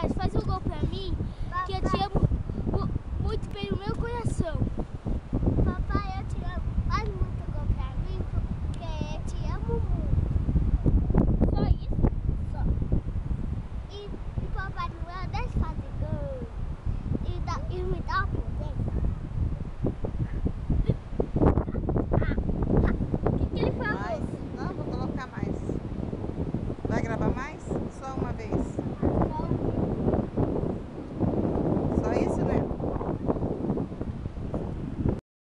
faz? Faz um gol pra mim, que eu te amo muito pelo meu coração. Papai, eu te amo. Faz muito gol pra mim, porque eu te amo muito. Só isso? Só. E, e Papai Noel, deixa fazer gol. E, dá, e me dá um presente. O que, ele falou? Mais? Não, vou colocar mais. Vai gravar mais?